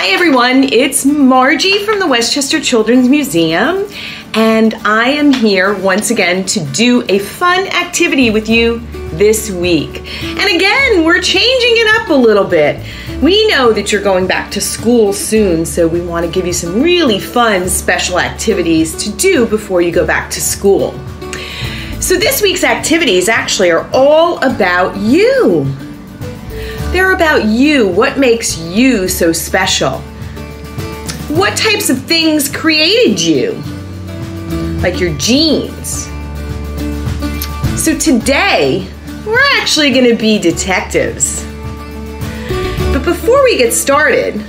Hi everyone, it's Margie from the Westchester Children's Museum, and I am here once again to do a fun activity with you this week. And again, we're changing it up a little bit. We know that you're going back to school soon, so we want to give you some really fun special activities to do before you go back to school. So this week's activities actually are all about you. They're about you. What makes you so special? What types of things created you? Like your genes. So today, we're actually going to be detectives. But before we get started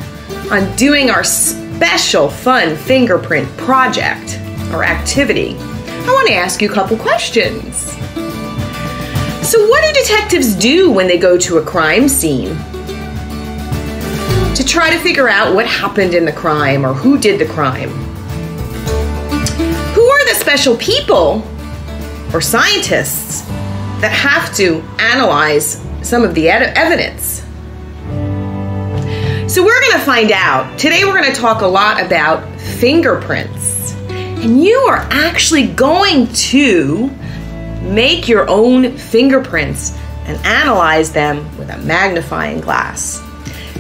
on doing our special fun fingerprint project or activity, I want to ask you a couple questions. So, what do detectives do when they go to a crime scene? To try to figure out what happened in the crime or who did the crime. Who are the special people or scientists that have to analyze some of the ed- evidence? So, we're going to find out. Today, we're going to talk a lot about fingerprints. And you are actually going to make your own fingerprints and analyze them with a magnifying glass.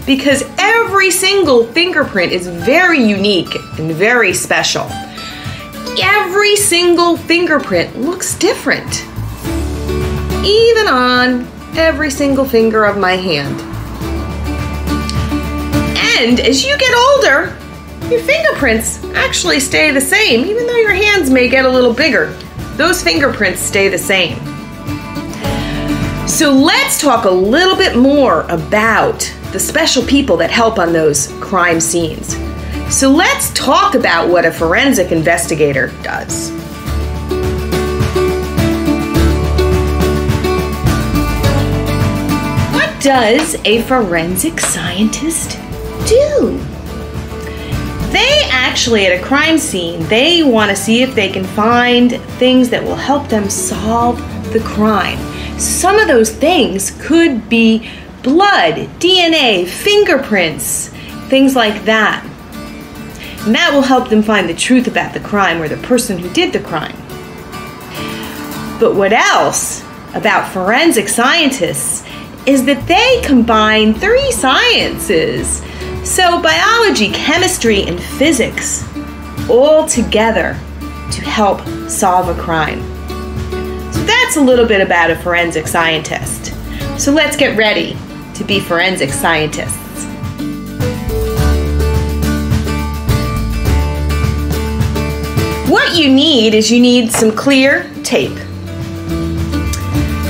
Because every single fingerprint is very unique and very special. Every single fingerprint looks different, even on every single finger of my hand. And as you get older, your fingerprints actually stay the same, even though your hands may get a little bigger. Those fingerprints stay the same. So let's talk a little bit more about the special people that help on those crime scenes. So let's talk about what a forensic investigator does. What does a forensic scientist do? They actually, at a crime scene, they want to see if they can find things that will help them solve the crime. Some of those things could be blood, DNA, fingerprints, things like that. And that will help them find the truth about the crime or the person who did the crime. But what else about forensic scientists is that they combine three sciences so, biology, chemistry, and physics all together to help solve a crime. So, that's a little bit about a forensic scientist. So, let's get ready to be forensic scientists. What you need is you need some clear tape.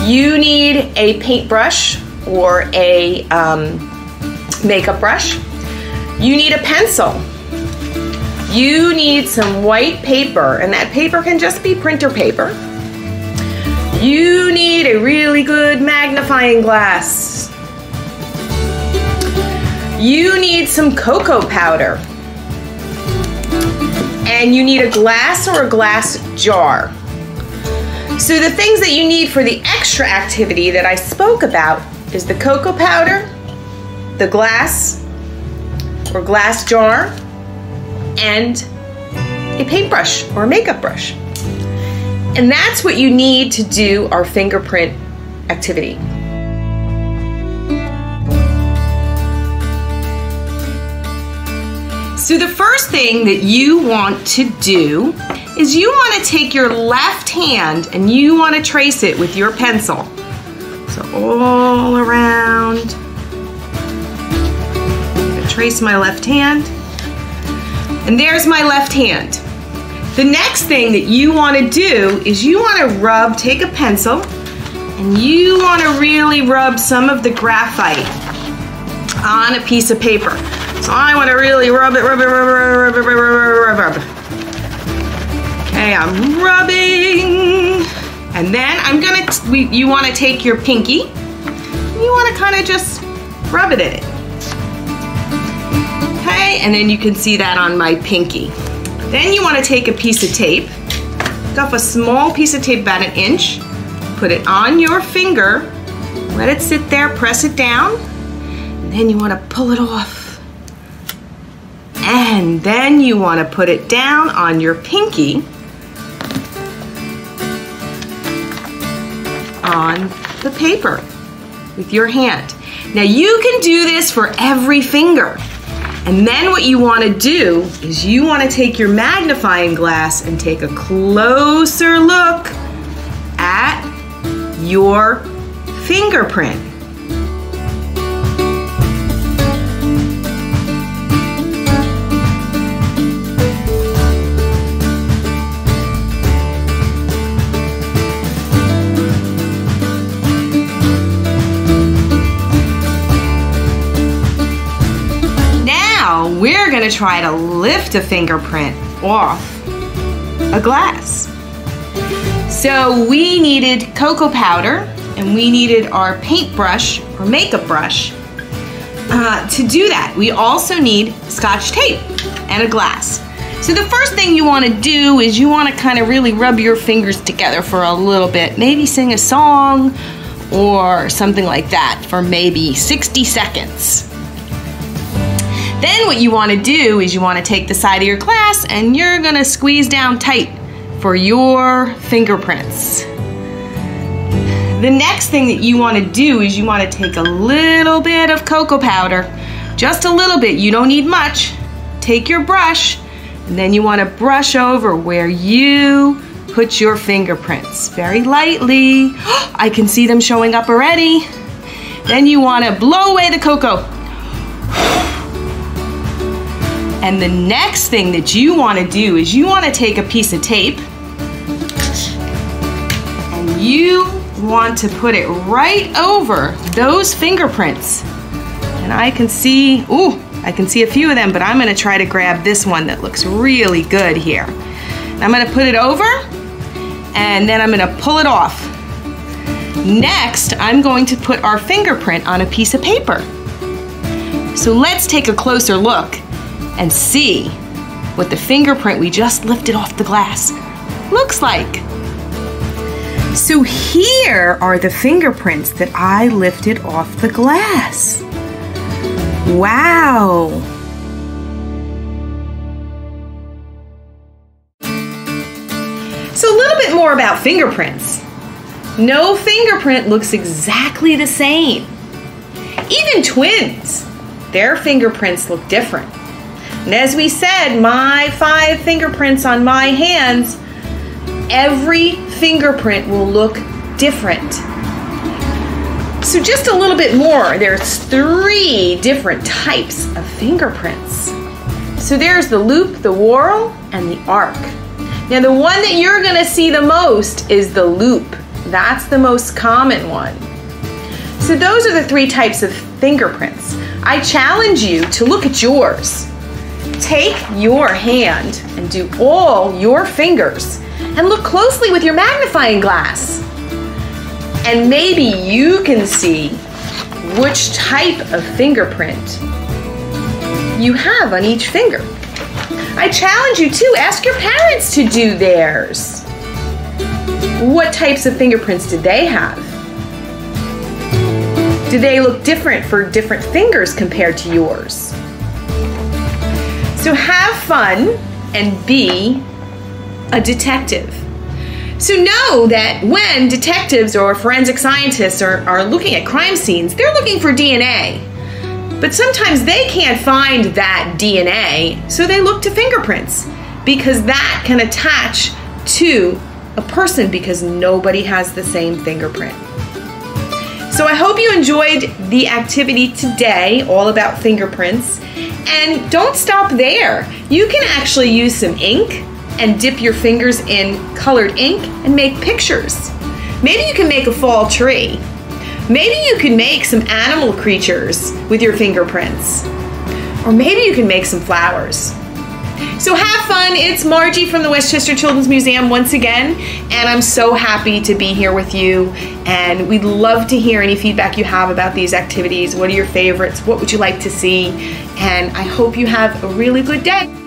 You need a paintbrush or a um, makeup brush. You need a pencil. You need some white paper, and that paper can just be printer paper. You need a really good magnifying glass. You need some cocoa powder. And you need a glass or a glass jar. So, the things that you need for the extra activity that I spoke about is the cocoa powder, the glass, or glass jar and a paintbrush or a makeup brush. And that's what you need to do our fingerprint activity. So, the first thing that you want to do is you want to take your left hand and you want to trace it with your pencil. So, all around trace my left hand. And there's my left hand. The next thing that you want to do is you want to rub, take a pencil, and you want to really rub some of the graphite on a piece of paper. So I want to really rub it, rub it, rub it, rub it, rub it, rub it, rub it. Okay, I'm rubbing. And then I'm gonna, you wanna take your pinky, you wanna kinda just rub it in it And then you can see that on my pinky. Then you wanna take a piece of tape, off a small piece of tape about an inch, put it on your finger, let it sit there, press it down, and then you wanna pull it off. And then you want to put it down on your pinky on the paper with your hand. Now you can do this for every finger. And then what you want to do is you want to take your magnifying glass and take a closer look at your fingerprint. Gonna try to lift a fingerprint off a glass. So we needed cocoa powder and we needed our paintbrush or makeup brush uh, to do that. We also need scotch tape and a glass. So the first thing you want to do is you want to kind of really rub your fingers together for a little bit. Maybe sing a song or something like that for maybe 60 seconds. Then what you want to do is you want to take the side of your glass and you're going to squeeze down tight for your fingerprints. The next thing that you want to do is you want to take a little bit of cocoa powder, just a little bit, you don't need much. Take your brush and then you want to brush over where you put your fingerprints very lightly. I can see them showing up already. Then you want to blow away the cocoa. And the next thing that you want to do is you want to take a piece of tape and you want to put it right over those fingerprints. And I can see, ooh, I can see a few of them, but I'm going to try to grab this one that looks really good here. I'm going to put it over and then I'm going to pull it off. Next, I'm going to put our fingerprint on a piece of paper. So let's take a closer look and see what the fingerprint we just lifted off the glass looks like. So here are the fingerprints that I lifted off the glass. Wow. So a little bit more about fingerprints. No fingerprint looks exactly the same. Even twins, their fingerprints look different. And as we said, my five fingerprints on my hands, every fingerprint will look different. So just a little bit more, there's three different types of fingerprints. So there's the loop, the whorl, and the arc. Now the one that you're gonna see the most is the loop. That's the most common one. So those are the three types of fingerprints. I challenge you to look at yours Take your hand and do all your fingers and look closely with your magnifying glass. And maybe you can see which type of fingerprint you have on each finger. I challenge you to ask your parents to do theirs. What types of fingerprints did they have? Do they look different for different fingers compared to yours? So have fun and be a detective. So know that when detectives or forensic scientists are, are looking at crime scenes, they're looking for DNA. But sometimes they can't find that DNA, so they look to fingerprints because that can attach to a person because nobody has the same fingerprint. So I hope you enjoyed the activity today, all about fingerprints. And don't stop there. You can actually use some ink and dip your fingers in colored ink and make pictures. Maybe you can make a fall tree. Maybe you can make some animal creatures with your fingerprints. Or maybe you can make some flowers. So have fun. It's Margie from the Westchester Children's Museum once again, and I'm so happy to be here with you. And we'd love to hear any feedback you have about these activities. What are your favorites? What would you like to see? And I hope you have a really good day.